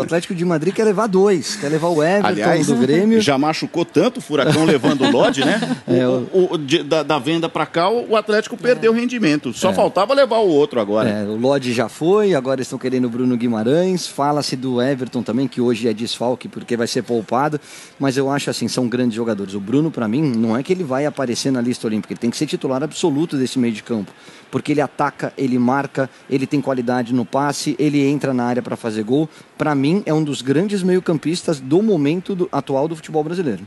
O Atlético de Madrid quer levar dois, quer levar o Everton Aliás, do Grêmio. Já machucou tanto o Furacão levando o Lodge, né? É, o, o, de, da, da, venda para cá, o Atlético é. perdeu rendimento. Só é. faltava levar o outro agora. É, o Lodge já foi, agora estão querendo o Bruno Guimarães. Fala-se do Everton também, que hoje é desfalque porque vai ser poupado. Mas eu acho assim, são grandes jogadores. O Bruno, para mim, não é que ele vai aparecer na lista olímpica, ele tem que ser titular absoluto desse meio de campo. Porque ele ataca, ele marca, ele tem qualidade no passe, ele entra na área para fazer gol. Para mim, é um dos grandes meio-campistas do momento do, atual do futebol brasileiro.